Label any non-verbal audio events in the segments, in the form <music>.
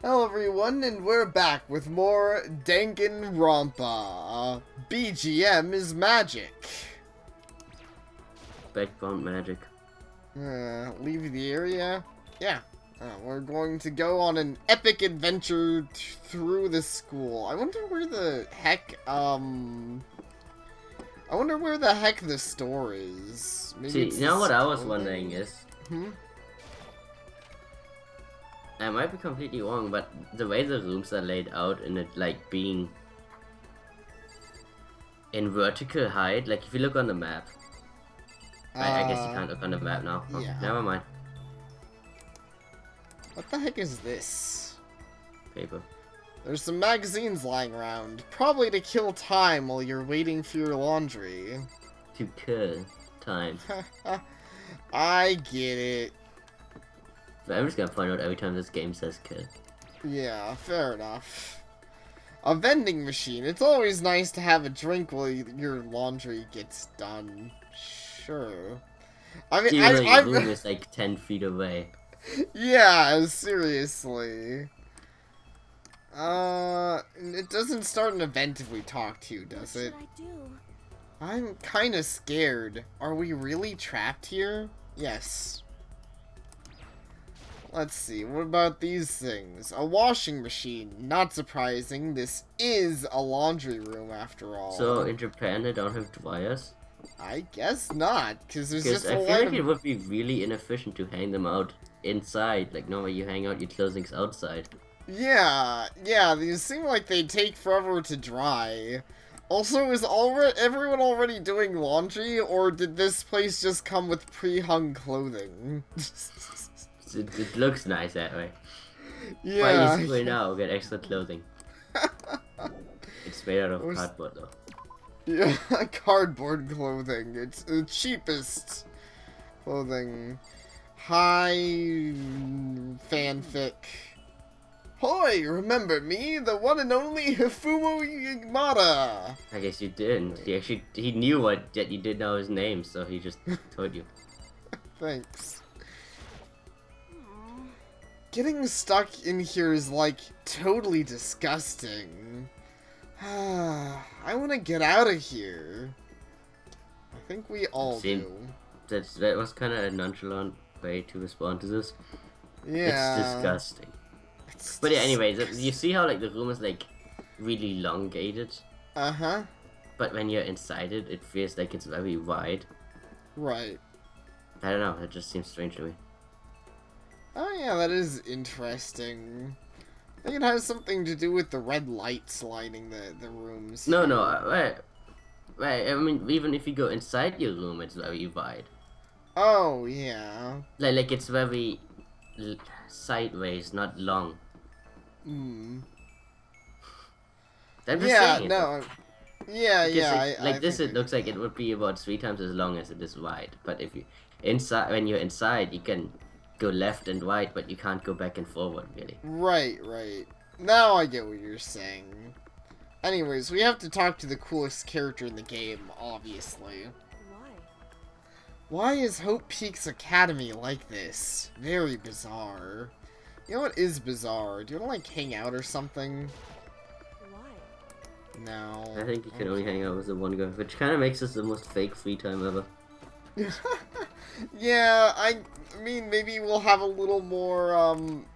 Hello everyone, and we're back with more Danganronpa. BGM is magic. Background magic. Uh, leave the area? Yeah. Uh, we're going to go on an epic adventure through the school. I wonder where the heck, um... I wonder where the heck the store is. Maybe See, you know what I was wondering is... Hmm? I might be completely wrong, but the way the rooms are laid out and it like being in vertical height, like if you look on the map. Uh, I, I, guess you can't look on the map now. Oh, yeah. Never mind. What the heck is this? Paper. There's some magazines lying around, probably to kill time while you're waiting for your laundry. To kill time. <laughs> I get it. But I'm just gonna find out every time this game says kid. Yeah, fair enough. A vending machine. It's always nice to have a drink while your laundry gets done. Sure. I mean, I, I, room <laughs> is like ten feet away. Yeah, seriously. Uh, it doesn't start an event if we talk to you, does it? I'm kind of scared. Are we really trapped here? Yes. Let's see, what about these things? A washing machine. Not surprising, this is a laundry room after all. So, in Japan they don't have dryers? I guess not, because there's just I feel like of... it would be really inefficient to hang them out inside. Like, normally you hang out your clothings outside. Yeah, yeah, these seem like they take forever to dry. Also, is already everyone already doing laundry, or did this place just come with pre-hung clothing? <laughs> It, it looks nice that way. Yeah. But you now get extra clothing. it's made out of was... cardboard though. Yeah, <laughs> cardboard clothing. It's the cheapest clothing. High fanfic. Hoi, remember me? The one and only Hifumi Yamada! I guess you didn't. He actually he knew what that you did know his name, so he just <laughs> told you. Thanks. Getting stuck in here is, like, totally disgusting. <sighs> I want to get out of here. I think we all See, do. That's, that was kind of a nonchalant way to respond to this. Yeah. It's disgusting. It's but yeah, anyways, you see how, like, the room is, like, really elongated? Uh-huh. But when you're inside it, it feels like it's very wide. Right. I don't know, it just seems strange to me. Oh yeah, that is interesting. I think it has something to do with the red lights lining the, the rooms. No, no, uh, right. Right, I mean, even if you go inside your room, it's very wide. Oh, yeah. Like, like it's very sideways, not long. Hmm. yeah, no. Yeah, yeah. Like, I, like I this, it looks like it would be about three times as long as it is wide. But if you inside, when you're inside, you can go left and right, but you can't go back and forward, really. Right, right. Now I get what you're saying. Anyways, we have to talk to the coolest character in the game, obviously. Why? Why is Hope's Peak Academy like this? Very bizarre. You know what is bizarre? Do you want to, like, hang out or something? Why? No. I think you can okay. only hang out with the one guy, which kind of makes this the most fake free time ever. <laughs> yeah, I mean, maybe we'll have a little more, um...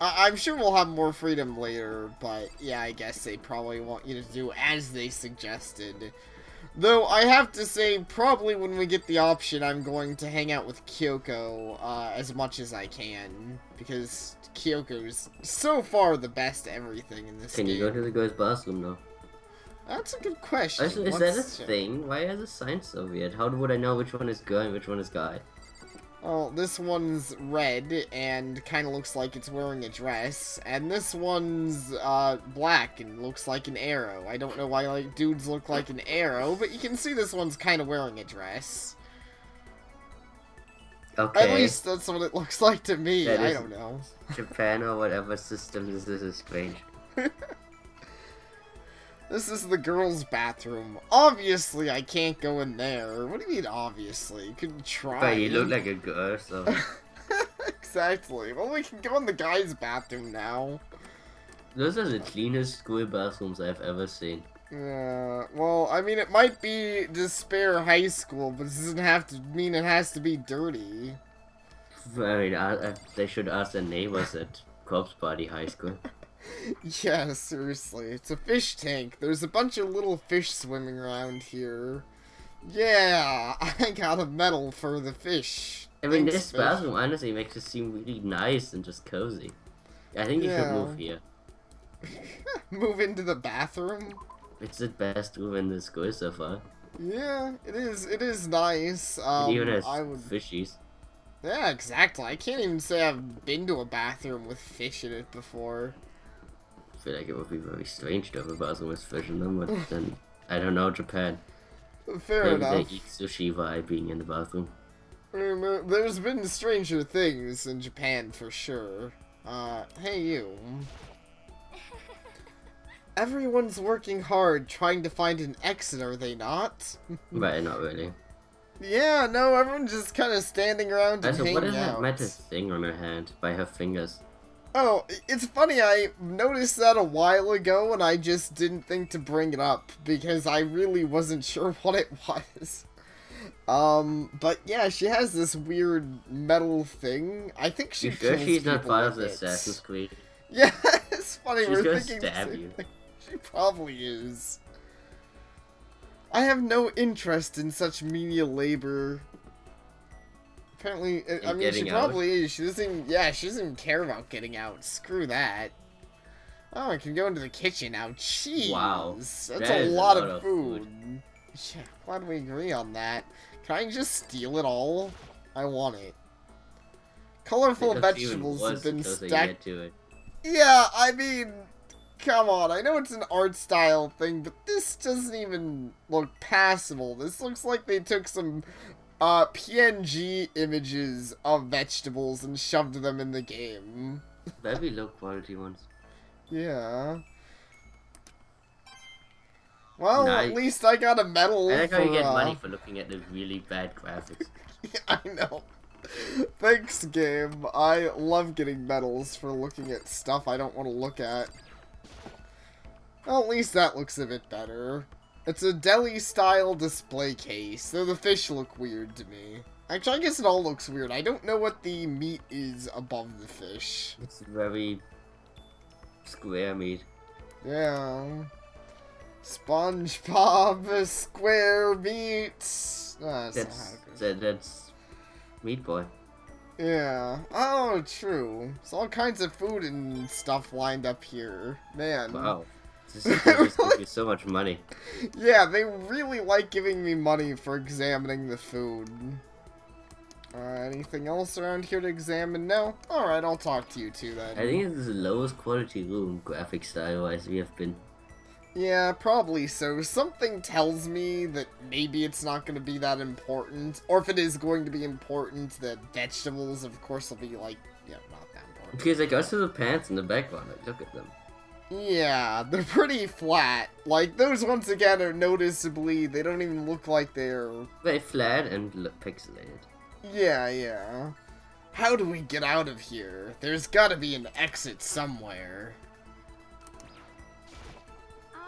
I am sure we'll have more freedom later, but yeah, I guess they probably want you to do as they suggested. Though, I have to say, probably when we get the option, I'm going to hang out with Kyoko uh, as much as I can. Because Kyoko's so far the best everything in this can game. you go to the girls' bathroom, though? That's a good question. Is, is that a thing? Why are the signs so weird? How would I know which one is girl and which one is guy? Well, this one's red and kind of looks like it's wearing a dress, and this one's uh, black and looks like an arrow. I don't know why like dudes look like an arrow, but you can see this one's kind of wearing a dress. Okay. At least that's what it looks like to me. I don't know. Japan or whatever system this is strange. <laughs> This is the girls' bathroom. Obviously, I can't go in there. What do you mean, obviously? You could try. But you look like a girl, so... <laughs> exactly. Well, we can go in the guy's bathroom now. Those are the cleanest school bathrooms I've ever seen. Yeah, well, I mean, it might be Despair High School, but it doesn't have to mean it has to be dirty. I mean, I, I, they should ask their neighbors at Corpse Party High School. <laughs> <laughs> yeah, seriously. It's a fish tank. There's a bunch of little fish swimming around here. Yeah, <laughs> I got a medal for the fish. I mean, Thanks, this fish. bathroom honestly makes it seem really nice and just cozy. I think you should move here. <laughs> Move into the bathroom. It's the best room in the school so far. Yeah, it is. It is nice. it Um, even has I would. fishies. Yeah, exactly. I can't even say I've been to a bathroom with fish in it before. I feel like it would be very strange to have a bathroom with fish <laughs> in them, but then I don't know Japan. Fair Maybe enough. they eat sushi by being in the bathroom. I mean, there- There's been stranger things in Japan for sure. Uh, hey you. <laughs> Everyone's working hard trying to find an exit, are they not? <laughs> But not really. yeah, no, everyone's just kind of standing around and Also, hanging what is that metal thing on her hand by her fingers? Oh, it's funny, I noticed that a while ago and I just didn't think to bring it up because I really wasn't <laughs> sure what it was. Um, but yeah, she has this weird metal thing. I think she You sure kills she's not people part of the. Assassin's Creed? <laughs> Yeah, it's funny, She's we're gonna thinking stab you. thing. She probably is. I have no interest in such menial labor. Apparently, I- I mean, she out. probably is. She doesn't. even- Yeah, she doesn't even care about getting out. Screw that. Oh, I can go into the kitchen now. Jeez, Wow. that's That a is a lot, lot of food. food. Yeah, glad we agree on that. Can I just steal it all? I want it. Colorful Because vegetables have been stacked to it. yeah, I mean, come on. I know it's an art style thing, but this doesn't even look passable. This looks like they took some uh, PNG images of vegetables and shoved them in the game. Very low quality ones. Yeah. Well, Nice. at least I got a medal. I like how you get uh, money for looking at the really bad graphics. <laughs> I know. Thanks, game. I love getting medals for looking at stuff I don't want to look at. Well, at least that looks a bit better. It's a deli-style display case, though the fish look weird to me. Actually, I guess it all looks weird. I don't know what the meat is above the fish. It's very square meat. Yeah. SpongeBob square meat. Ah, that's That's that, that's Meat Boy. Yeah. Oh, true. There's all kinds of food and stuff lined up here. Man. Wow. This is just so much money. <laughs> Yeah, they really like giving me money for examining the food. Uh, anything else around here to examine? No? Alright, I'll talk to you two then. I think this is the lowest quality room, graphic style wise, we have been. Yeah, probably so. Something tells me that maybe it's not going to be that important. Or if it is going to be important, that vegetables, of course, will be like, yeah, not that important. Because like also the pants in the background, like look at them. Yeah, they're pretty flat. Like, those once again are noticeably, they don't even look like they're... Very flat and look pixelated. Yeah, yeah. How do we get out of here? There's gotta be an exit somewhere. Um,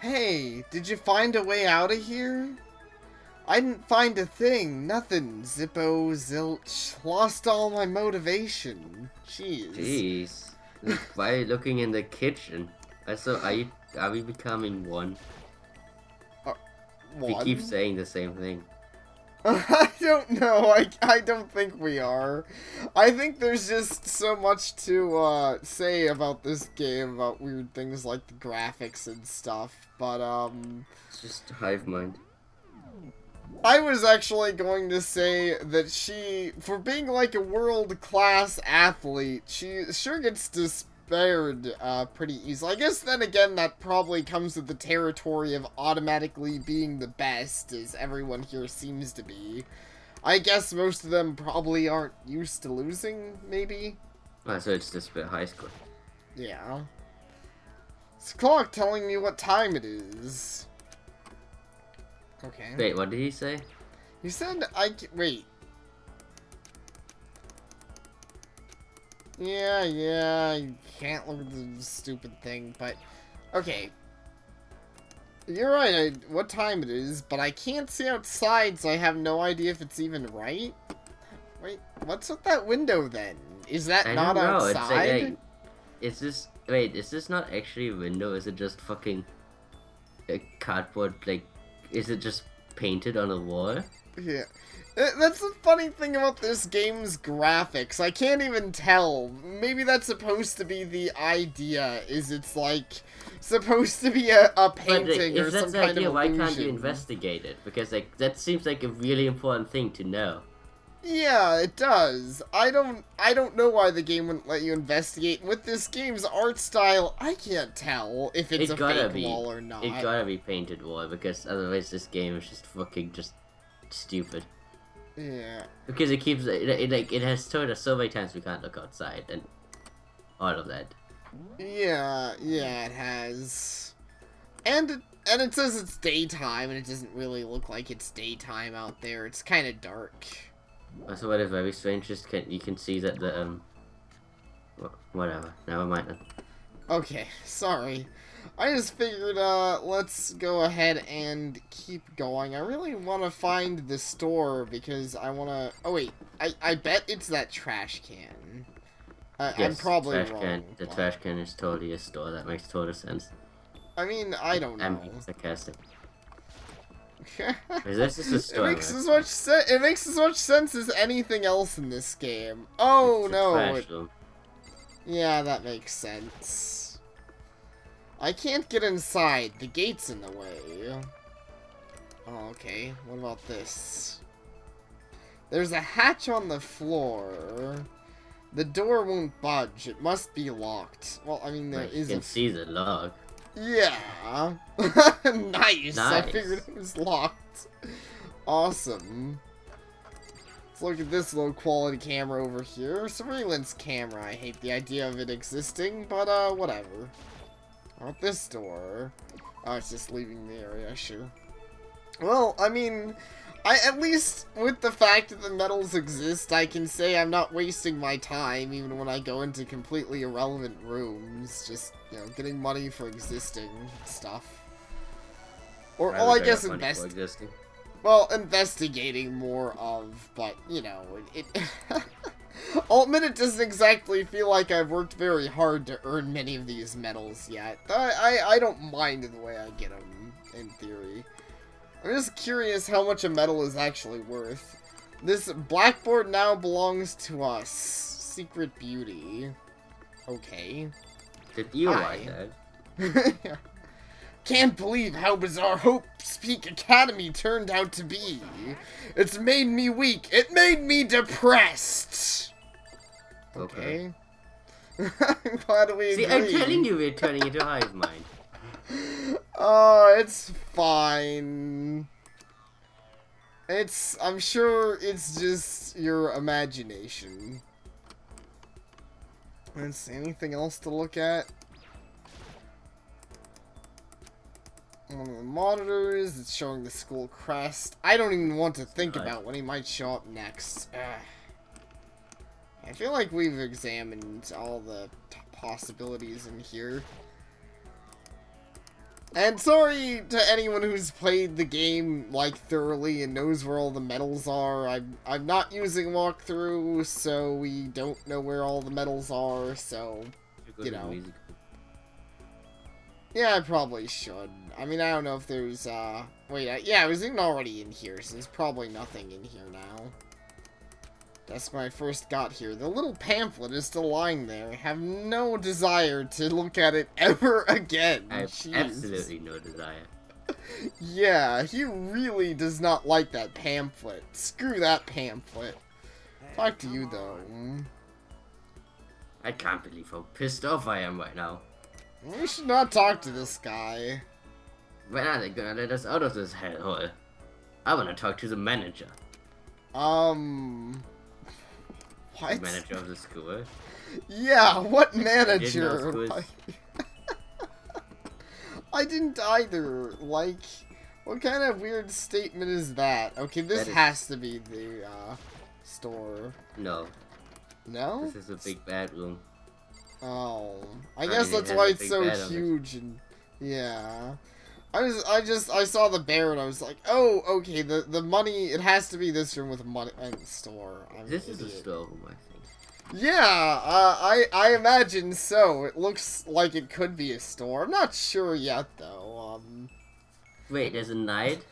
Hey, did you find a way out of here? I didn't find a thing, nothing. Zippo, zilch, lost all my motivation. Jeez. Jeez. Why looking in the kitchen? Also, are you are we becoming one? We One? keep saying the same thing. <laughs> I don't know. I, I don't think we are. I think there's just so much to uh, say about this game, about weird things like the graphics and stuff. But, um, It's just hive mind. I was actually going to say that she, for being like a world class athlete, she sure gets despaired uh, pretty easily. I guess then again, that probably comes with the territory of automatically being the best, as everyone here seems to be. I guess most of them probably aren't used to losing, maybe? Oh, so it's just a bit high school. Yeah. It's clock telling me what time it is. Okay. Wait, what did he say? You said I c- wait. Yeah, yeah, you can't look at the stupid thing, but... Okay. You're right, I, what time it is, but I can't see outside, so I have no idea if it's even right. Wait, what's with that window, then? Is that I not don't know. outside? It's like, like, is this wait? Is this not actually a window? Is it just fucking a cardboard? Like, is it just painted on a wall? Yeah. Uh, That's the funny thing about this game's graphics. I can't even tell. Maybe that's supposed to be the idea, is it's like supposed to be a, a But like, painting or if some that's the kind idea, of why can't you investigate it? Because like that seems like a really important thing to know. Yeah, it does. I don't I don't know why the game wouldn't let you investigate. With this game's art style, I can't tell if it's It a fake be. wall or not. It gotta be painted wall because otherwise this game is just fucking just stupid. Yeah. Because it keeps it, it like it has told us so many times we can't look outside and all of that. Yeah, yeah, it has. And it, and it says it's daytime, and it doesn't really look like it's daytime out there. It's kind of dark. Also, what is very strange Just can you can see that the um. Whatever. Never mind. then. Okay, sorry. I just figured, uh, let's go ahead and keep going. I really want to find the store because I want to... Oh, wait. I, I bet it's that trash can. I, I'm Yes, probably trash wrong. can. The but- trash can is totally a store. That makes total sense. I mean, I don't I'm know. sarcastic. <laughs> Is this just a it makes as much sense. It makes as much sense as anything else in this game. Oh It's no! it- yeah, that makes sense. I can't get inside. The gate's in the way. Oh, okay. What about this? There's a hatch on the floor. The door won't budge. It must be locked. Well, I mean, there Like, you can see the log. Yeah. <laughs> nice. I figured it was locked. Awesome. Let's look at this low quality camera over here. Surveillance camera. I hate the idea of it existing, but uh, whatever. Out this door. Oh, it's just leaving the area, sure. Well, I mean, I at least with the fact that the medals exist, I can say I'm not wasting my time even when I go into completely irrelevant rooms, just you know, getting money for existing stuff. Or, well, I guess have money for invest. existing. Well, investigating more of, but you know, it. it <laughs> I'll admit it doesn't exactly feel like I've worked very hard to earn many of these medals yet. I I, I don't mind the way I get them in theory. I'm just curious how much a medal is actually worth. This blackboard now belongs to us. Secret beauty. Okay. Did you write that? <laughs> Can't believe how bizarre Hope's Peak Academy turned out to be. It's made me weak. It made me depressed. Okay. Okay. <laughs> I'm glad we See. I'm telling you, we're turning into hive mind. Oh, it's fine. It's. I'm sure it's just your imagination. Let's see, anything else to look at? One of the monitors, it's showing the school crest. I don't even want to think about when he might show up next. Ugh. I feel like we've examined all the possibilities in here. And sorry to anyone who's played the game like thoroughly and knows where all the medals are. I'm I'm not using walkthrough, so we don't know where all the medals are. So You know. yeah, I probably should. I mean, I don't know if there's uh. Wait, I, yeah, I was even already in here, so there's probably nothing in here now. That's when I first got here. The little pamphlet is still lying there. I have no desire to look at it <laughs> ever again. I have Jeez. absolutely no desire. <laughs> Yeah, he really does not like that pamphlet. Screw that pamphlet. Talk to you though. I can't believe how pissed off I am right now. We should not talk to this guy. When are they gonna let us out of this hellhole? I wanna talk to the manager. Um. The manager of the school. Yeah, what manager? schools- Like- <laughs> I didn't either. Like, what kind of weird statement is that? Okay, this That is- has to be the uh, store. No. No? This is a big bedroom. Oh, I I guess mean, that's why it's so bed on it. huge and yeah. I was, I just, I saw the bear and I was like, oh, okay, the the money, it has to be this room with money and store. I'm This is a storeroom, I think. Yeah, uh, I I imagine so. It looks like it could be a store. I'm not sure yet though. Um, Wait, there's a knight?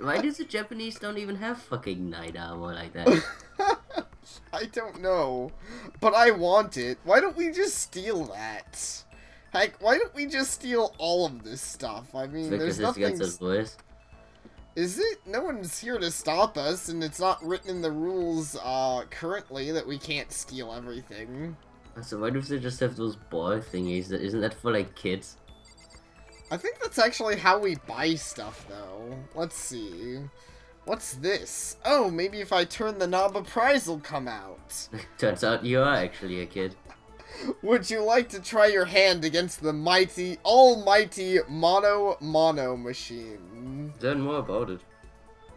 Why does the Japanese don't even have fucking knight armor like that? <laughs> I don't know, but I want it. Why don't we just steal that? Heck, why don't we just steal all of this stuff? I mean, because there's nothing. against the boys. Is it? No one's here to stop us, and it's not written in the rules uh, currently that we can't steal everything. So why do they just have those ball thingies? That isn't that for like kids? I think that's actually how we buy stuff, though. Let's see. What's this? Oh, maybe if I turn the knob, a prize will come out. <laughs> Turns out you are actually a kid. <laughs> Would you like to try your hand against the mighty, almighty Mono Mono machine? Learn more about it.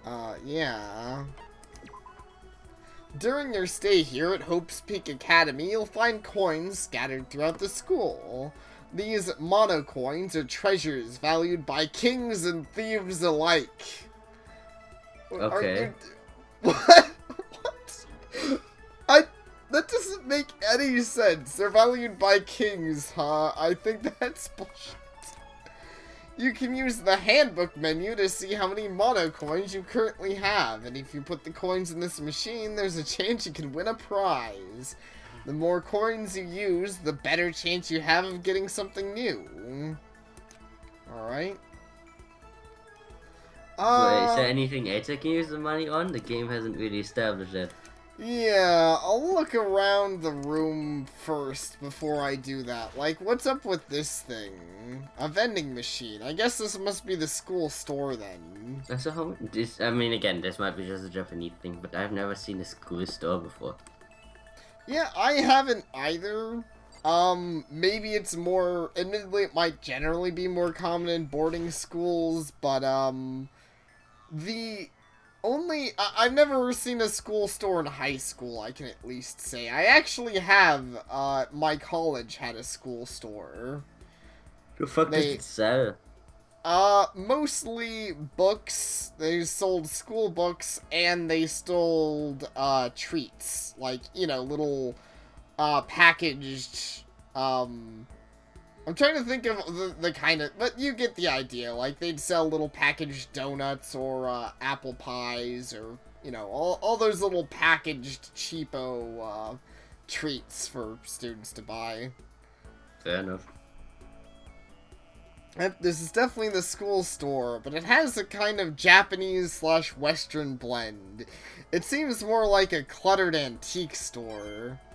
Uh, yeah. During your stay here at Hope's Peak Academy, you'll find coins scattered throughout the school. These mono coins are treasures valued by kings and thieves alike. Okay. you- <laughs> What? what? I. That doesn't make any sense. They're valued by kings, huh? I think <laughs> that's bullshit. You can use the handbook menu to see how many mono coins you currently have, and if you put the coins in this machine, there's a chance you can win a prize. The more coins you use, the better chance you have of getting something new. Alright. Wait, is Uh, there anything else I can use the money on? The game hasn't really established that. Yeah, I'll look around the room first before I do that. Like, what's up with this thing? A vending machine. I guess this must be the school store then. That's a home. This, I mean, again, this might be just a Japanese thing, but I've never seen a school store before. Yeah, I haven't either. Um, maybe it's more, admittedly, it might generally be more common in boarding schools, but, um, the only, I- I've never seen a school store in high school, I can at least say. I actually have, uh, my college had a school store. The fuck They- does it sell? Uh, mostly books. They sold school books and they sold uh treats, like you know, little uh packaged. Um, I'm trying to think of the, the kind of, but you get the idea. Like they'd sell little packaged donuts or uh, apple pies or you know all all those little packaged cheapo uh, treats for students to buy. Fair enough. Yep, This is definitely the school store, but it has a kind of Japanese slash Western blend. It seems more like a cluttered antique store. <laughs>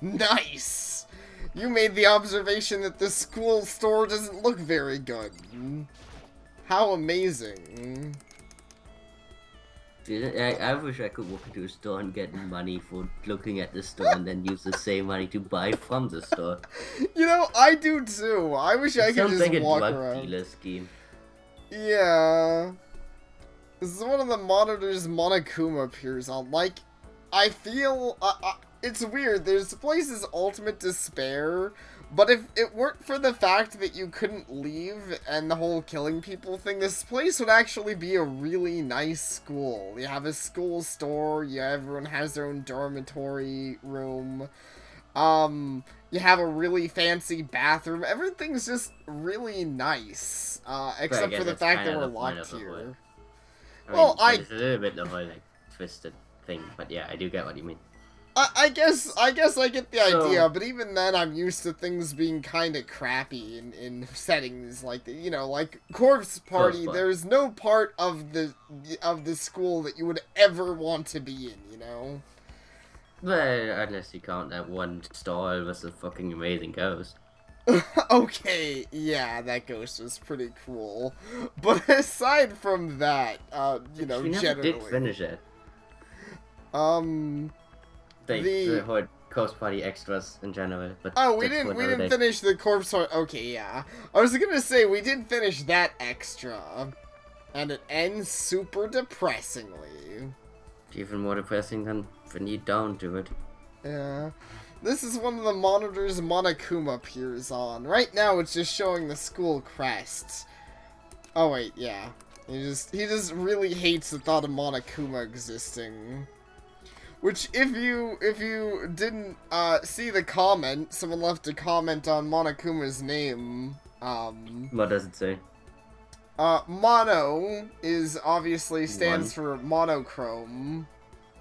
Nice! You made the observation that the school store doesn't look very good. How amazing. Dude, I, I wish I could walk into a store and get money for looking at the store and then use the same money to buy from the store. <laughs> You know, I do too. I wish I It could sounds just like a walk drug around. dealer scheme. Yeah. This is one of the monitors Monokuma appears on. Like, I feel... Uh, it's weird. There's places Ultimate Despair, but if it weren't for the fact that you couldn't leave and the whole killing people thing, this place would actually be a really nice school. You have a school store, you everyone has their own dormitory room. Um, you have a really fancy bathroom. Everything's just really nice. Uh, except for the fact that we're of the point locked of the whole- here. I Well, I- It's a little bit of whole like twisted thing, but yeah, I do get what you mean. I, I guess I guess I get the So- idea, but even then, I'm used to things being kind of crappy in, in settings like the, you know, like Corpse Party. There's no part of the of the school that you would ever want to be in. You know. Well, unless you count that one stall with the fucking amazing ghost. <laughs> okay, yeah, that ghost was pretty cool, <laughs> but aside from that, uh, you know, we never generally, did finish it. um. The- the whole Ghost Party extras in general. But Oh, we didn't. We didn't day. finish the corpse. party. Okay, yeah. I was gonna say we did finish that extra, and it ends super depressingly. Even more depressing than when you don't do it. Yeah. This is one of the monitors Monokuma appears on. Right now it's just showing the school crest. Oh wait, yeah. He just he just really hates the thought of Monokuma existing. Which if you if you didn't uh, see the comment, someone left a comment on Monokuma's name. Um What does it say? uh, mono is obviously stands for monochrome.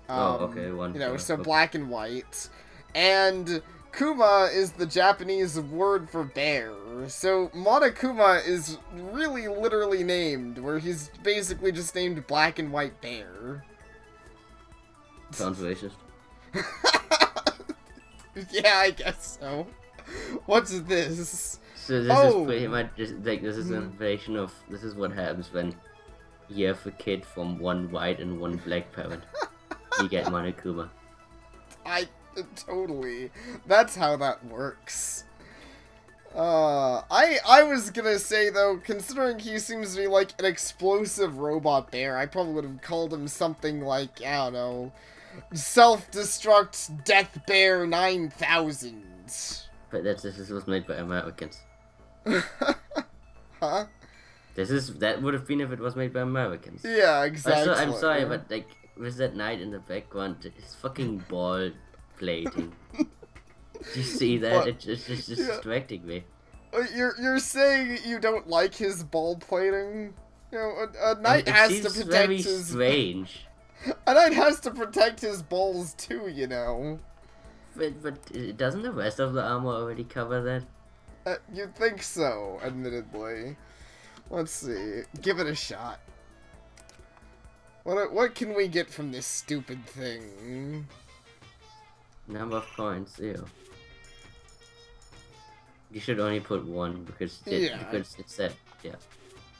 Oh, Um, okay, one You know, so okay. black and white. And Kuma is the Japanese word for bear. So Monokuma is really literally named, where he's basically just named black and white bear. Sounds racist. <laughs> yeah, I guess so. What's this? So this Oh. is pretty much just like this is an version of this is what happens when you have a kid from one white and one black parent. <laughs> you get Monokuma. I totally. That's how that works. Uh, I I was gonna say though, considering he seems to be like an explosive robot bear, I probably would have called him something like I don't know, self-destruct Death Bear nine thousand. But that's this was made by Americans. <laughs> huh? This is that would have been if it was made by Americans. Yeah, exactly. Also, I'm sorry, but like with that knight in the background, his fucking ball plating. <laughs> Do you see that? It's just, it's Yeah. distracting me. You're you're saying you don't like his ball plating? You know, a, a knight it has to seems protect very his. strange. A knight has to protect his balls too, you know. But but uh, doesn't the rest of the armor already cover that? Uh, you'd think so, admittedly. Let's see. Give it a shot. What what can we get from this stupid thing? Number of coins, zero. You should only put one because it, Yeah. because it said yeah.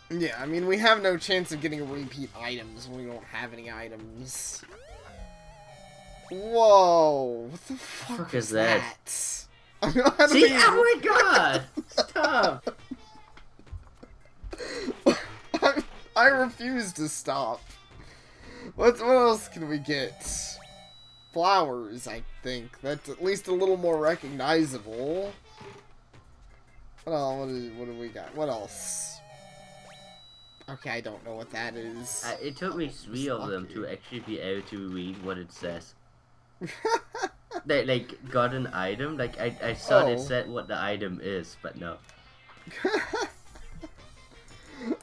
Yeah, I mean we have no chance of getting repeat items when we don't have any items. Whoa! What the fuck, Fuck is that? that? <laughs> I don't know how to See, oh my god! Stop! <laughs> I, I refuse to stop. What what else can we get? Flowers, I think. That's at least a little more recognizable. What else? What, is, what do we got? What else? Okay, I don't know what that is. Uh, it took me three of them to actually be able to read what it says. <laughs> They like got an item, like I, I thought it Oh. said what the item is, but no. <laughs>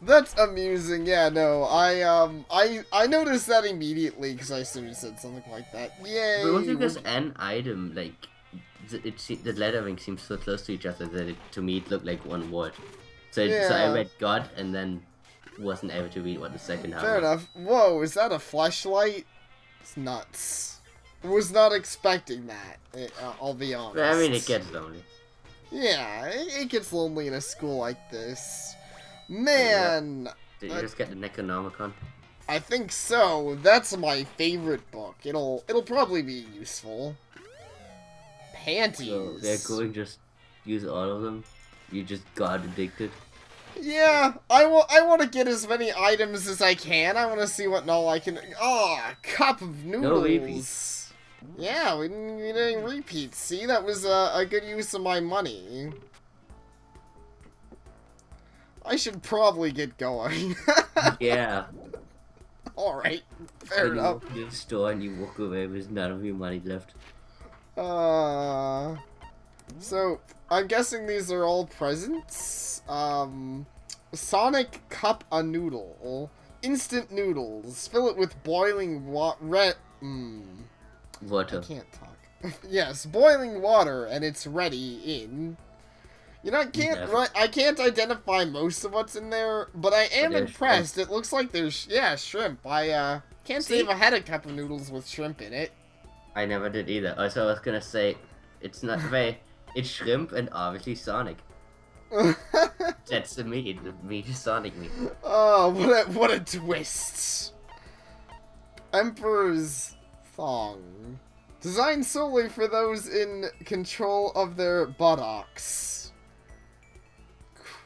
That's amusing. Yeah, no, I um, I I noticed that immediately because I assumed you said something like that. Yay! But also because we're- an item, like th- it, se- the lettering seems so close to each other that it, to me it looked like one word. So, it, so I read God and then wasn't able to read what the second half Fair enough. Whoa, is that a flashlight? It's nuts. Was not expecting that. eh, uh, I'll be honest. I mean, it gets lonely. Yeah, it, it gets lonely in a school like this. Man, Did you just get the Necronomicon? I think so. That's my favorite book. It'll it'll probably be useful. Panties. So they're going just use all of them. You just got addicted. Yeah, I will. I want to get as many items as I can. I want to see what all I can. Ah, cup of noodles. repeats. Yeah, we didn't get any repeats. See, that was a, a good use of my money. I should probably get going. <laughs> yeah. all right, fair When you enough. walk to the store and you walk away with none of your money left. Uh, so I'm guessing these are all presents. Um, Sonic Cup a Noodle, instant noodles. Fill it with boiling water. Re- mm, I can't talk. <laughs> yes, boiling water, and it's ready in. You know, I can't. Right, I can't identify most of what's in there, but I am there's impressed. It looks like there's yeah shrimp. I uh can't say See? if I had a cup of noodles with shrimp in it. I never did either. Also, I was gonna say, it's not very. It's shrimp and obviously Sonic. <laughs> That's the meat. The meat is Sonic meat. Oh, what a, what a twist. Emperor's Thong. Designed solely for those in control of their buttocks.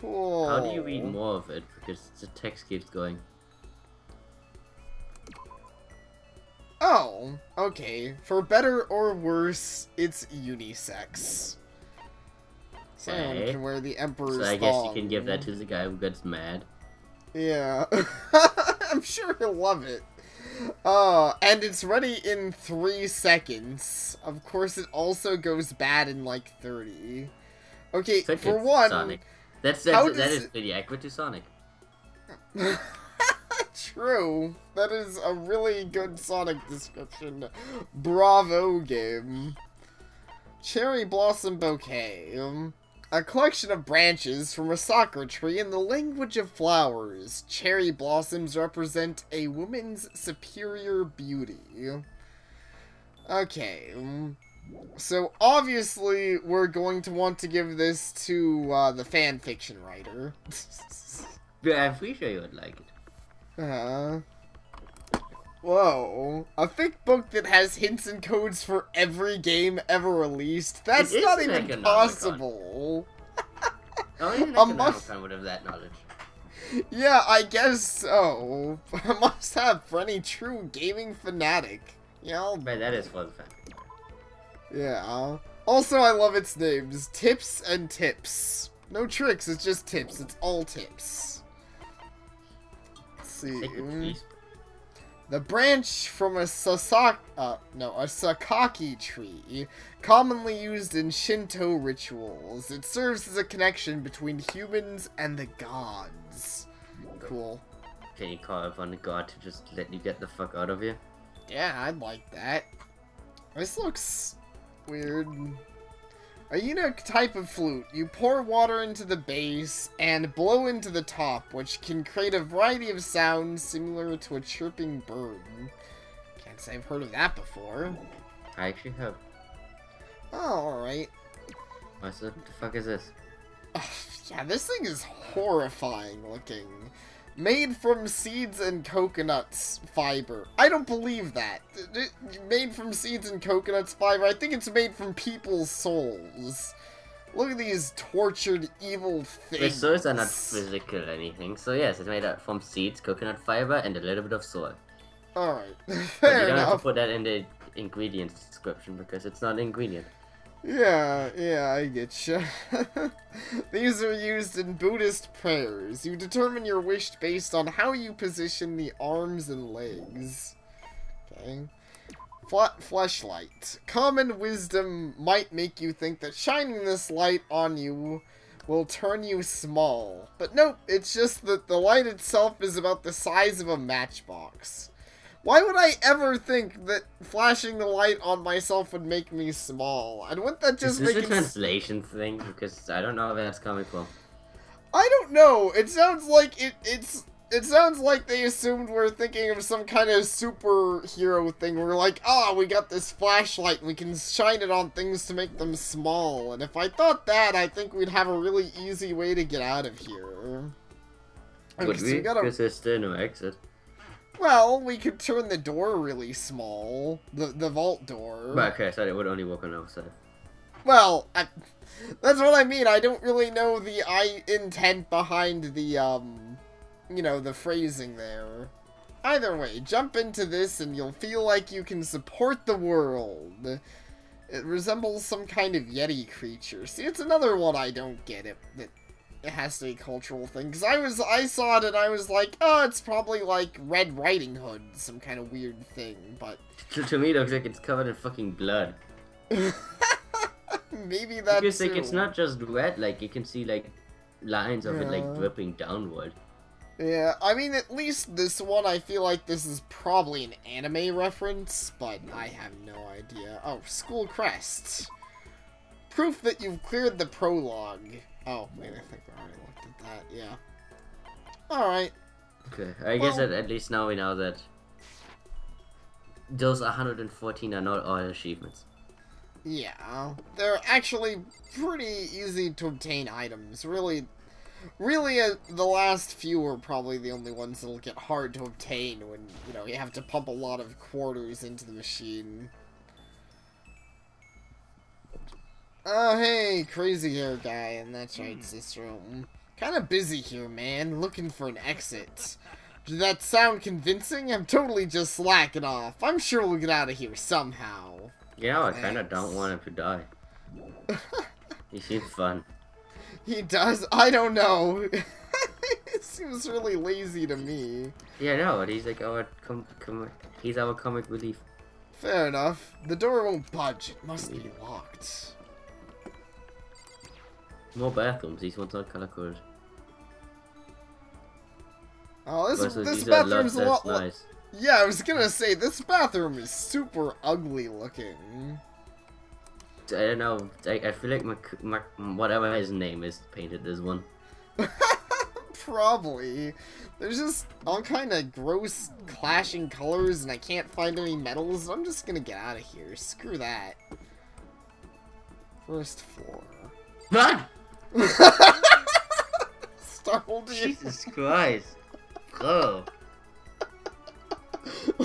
Cool. How do you read more of it? Because the text keeps going. Oh, okay. For better or worse, it's unisex. Okay. can wear the Emperor's So I guess you can give that to the guy who gets mad. Yeah. <laughs> I'm sure he'll love it. Uh, and it's ready in three seconds. Of course, it also goes bad in like 30. Okay, for one, Sonic. That's, that's that is pretty accurate to Sonic. <laughs> True. That is a really good Sonic description. Bravo game. Cherry Blossom Bouquet. Um, A collection of branches from a sakura tree in the language of flowers. Cherry blossoms represent a woman's superior beauty. Okay. um, So obviously we're going to want to give this to uh, the fan fiction writer. <laughs> Yeah, I'm pretty sure you would like it. Uh, whoa. A thick book that has hints and codes for every game ever released? That's <laughs> not even possible. Only an must- would have that knowledge. Yeah, I guess so. <laughs> I must have for any true gaming fanatic. You know? But that is the fan. Yeah. Also, I love its names. Tips and Tips. No tricks, it's just tips. It's all tips. Let's see. The branch from a sasak uh no, a sakaki tree, commonly used in Shinto rituals. It serves as a connection between humans and the gods. Cool. Can you call upon the god to just let you get the fuck out of here? Yeah, I'd like that. This looks weird. A unique type of flute. You pour water into the base and blow into the top, which can create a variety of sounds similar to a chirping bird. Can't say I've heard of that before. I actually have. Oh, alright. What the, fuck is this? yeah, this thing is horrifying looking. Made from seeds and coconuts fiber. I don't believe that. Made from seeds and coconuts fiber. I think it's made from people's souls. Look at these tortured, evil things. The souls are not physical or anything, so yes, it's made out from seeds, coconut fiber, and a little bit of soil. Alright, <laughs> But fair you don't have to put that in the ingredients description because it's not an ingredient. Yeah, yeah, I get you. <laughs> These are used in Buddhist prayers. You determine your wish based on how you position the arms and legs. Okay. Flat fleshlight. Common wisdom might make you think that shining this light on you will turn you small. But nope, it's just that the light itself is about the size of a matchbox. Why would I ever think that flashing the light on myself would make me small? And wouldn't that just Is this make a translation thing? Because I don't know where that's coming from. I don't know. It sounds like it. It's. It sounds like they assumed we're thinking of some kind of superhero thing. We're like, ah, we got this flashlight and we can shine it on things to make them small. And if I thought that, I think we'd have a really easy way to get out of here. Would we? Because there's still no exit. Well, we could turn the door really small. The the vault door. But okay, so it would only work on the outside. Well, I, that's what I mean. I don't really know the I intent behind the um, you know, the phrasing there. Either way, jump into this and you'll feel like you can support the world. It resembles some kind of yeti creature. See, it's another one I don't get. It that it has to be a cultural thing. Cause I was I saw it and I was like, oh, it's probably like Red Riding Hood, some kind of weird thing. But To, to me, it looks like it's covered in fucking blood. <laughs> maybe that's Because like it's not just red, like you can see like lines of it like dripping downward. Yeah, I mean, at least this one, I feel like this is probably an anime reference, but I have no idea. Oh, School Crest. Proof that you've cleared the prologue. Oh, wait, I think we already looked at that, yeah. Alright, Okay, I guess Well- at least now we know that those 114 are not all achievements. yeah. They're actually pretty easy to obtain items. Really, really, uh, the last few are probably the only ones that'll get hard to obtain when, you know, you have to pump a lot of quarters into the machine. Oh, hey, crazy hair guy, and that's hmm. right, sister. Kind of busy here, man. Looking for an exit. Did that sound convincing? I'm totally just slacking off. I'm sure we'll get out of here somehow. You know, I kind of don't want him to die. <laughs> He seems fun. He does? I don't know. <laughs> it seems really lazy to me. Yeah, no, but he's like our com com he's our comic relief. Fair enough. The door won't budge. It must be locked. More bathrooms. These ones aren't color coded. Oh, this, Versus this bathroom's a lot... nice. Yeah, I was gonna say, this bathroom is super ugly looking. I don't know. I, I feel like my, my whatever his name is painted this one. <laughs> Probably. There's just all kind of gross clashing colors and I can't find any metals. I'm just gonna get out of here. Screw that. First floor. Run! Startled you. Jesus Christ, bro. <laughs>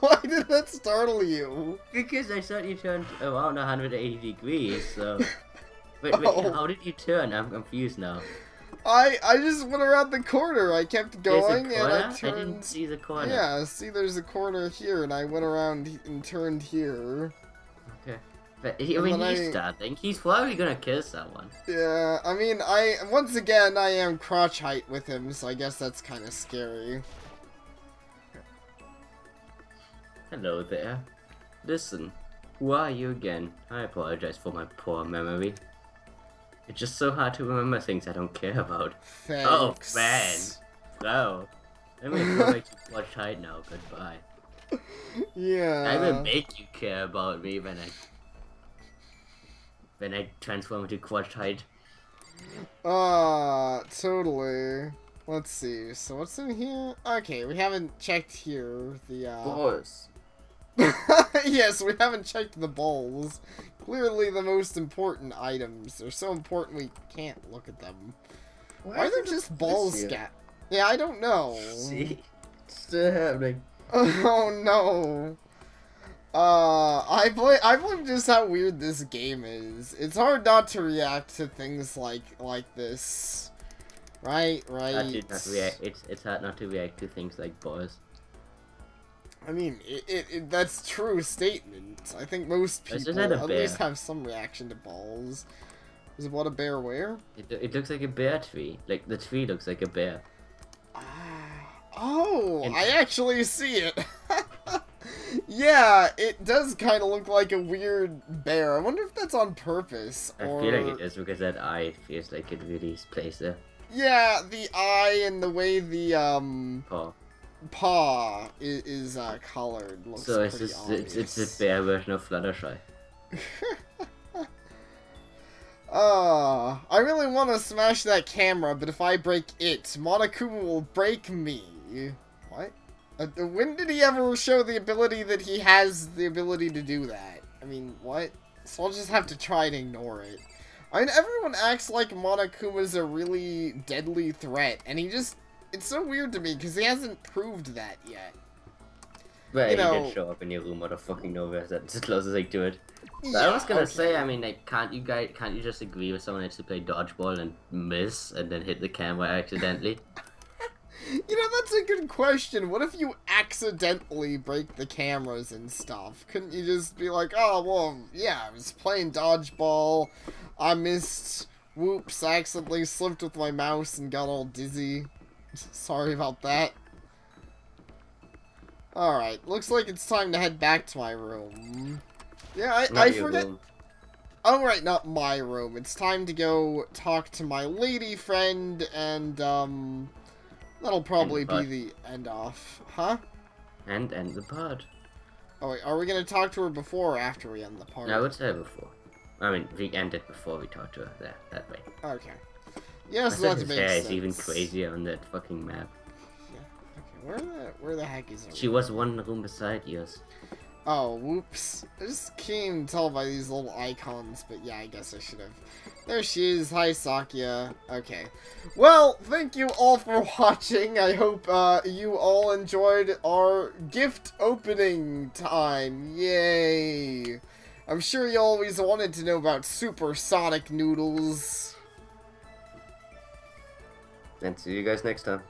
Why did that startle you? Because I thought you turned around 180 degrees. So, <laughs> wait, wait, Oh. how did you turn? I'm confused now. I I just went around the corner. I kept going and? I I didn't turned. see the corner. Yeah, see, there's a corner here, and I went around and turned here. But he, I mean, he's I- starting. He's probably gonna kill someone. Yeah, I mean, I once again I am crotch height with him, so I guess that's kind of scary. Hello there. Listen, who are you again? I apologize for my poor memory. It's just so hard to remember things I don't care about. Thanks. Oh, Thanks. man. So, let me go make you watch height now. Goodbye. <laughs> Yeah. I will make you care about me when I when I transform into Quatch height. Ah, totally. Let's see. So what's in here? Okay, we haven't checked here. The uh. <laughs> course. yes, we haven't checked the bowls. Clearly the most important items. They're so important we can't look at them. Why are there just balls scat? Yeah, I don't know. See? Still happening. <laughs> Oh no. Uh, I blame I blame just how weird this game is. It's hard not to react to things like like this. Right, right. Not to react. It's it's hard not to react to things like boys. I mean, it, it, it that's true statement. I think most people just not a at bear. least have some reaction to balls. Is it what a bear wear? It, it looks like a bear tree. Like the tree looks like a bear. Ah, oh, And- I actually see it. <laughs> yeah, it does kind of look like a weird bear. I wonder if that's on purpose I feel like it is because that eye feels like it really is placed there. yeah, the eye and the way the um Paw. paw is, is uh, colored looks So it's just it's, it's a bear version of Fluttershy. Uh, <laughs> I really want to smash that camera, but if I break it, Monokuma will break me. Uh, when did he ever show the ability that he has the ability to do that? I mean, what? So I'll just have to try and ignore it. I mean, everyone acts like Monokuma's a really deadly threat, and he just... It's so weird to me, because he hasn't proved that yet. But You he know- did show up in your room out of fucking nowhere. That's <laughs> as close as I do it. But I was gonna okay. say, I mean, like, can't you guys, can't you just agree with someone to play dodgeball and miss and then hit the camera accidentally? <laughs> You know, that's a good question. What if you accidentally break the cameras and stuff? Couldn't you just be like, oh, well, yeah, I was playing dodgeball, I missed, whoops, I accidentally slipped with my mouse and got all dizzy. <laughs> Sorry about that. Alright, looks like it's time to head back to my room. Yeah, I, Not I forget. room. Oh, right, not my room. It's time to go talk to my lady friend, and, um, that'll probably be the end off. Huh? And end the pod. Oh, wait, are we gonna talk to her before or after we end the party? No, I would say before. I mean, we end it before we talk to her. There, that way. Okay. Yes, that makes hair sense. is even crazier on that fucking map. Yeah. Okay, where the, where the heck is her? She was one room beside yours. Oh, whoops. I just can't even tell by these little icons, but yeah, I guess I should have. There she is. Hi, Sayaka. Okay. Well, thank you all for <laughs> watching. I hope uh, you all enjoyed our gift opening time. Yay! I'm sure you always wanted to know about supersonic noodles. And see you guys next time.